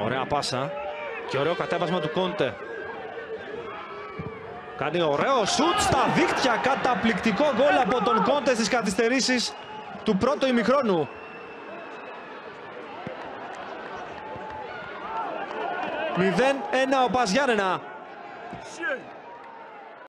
Ωραία πάσα και ωραίο κατέβασμα του Κόντε. Κάνει ωραίο σουτ στα δίκτυα, καταπληκτικό γκολ από τον Κόντε στις καθυστερήσεις του πρώτου ημιχρόνου. Μηδέν ένα ο Παζιάννενα.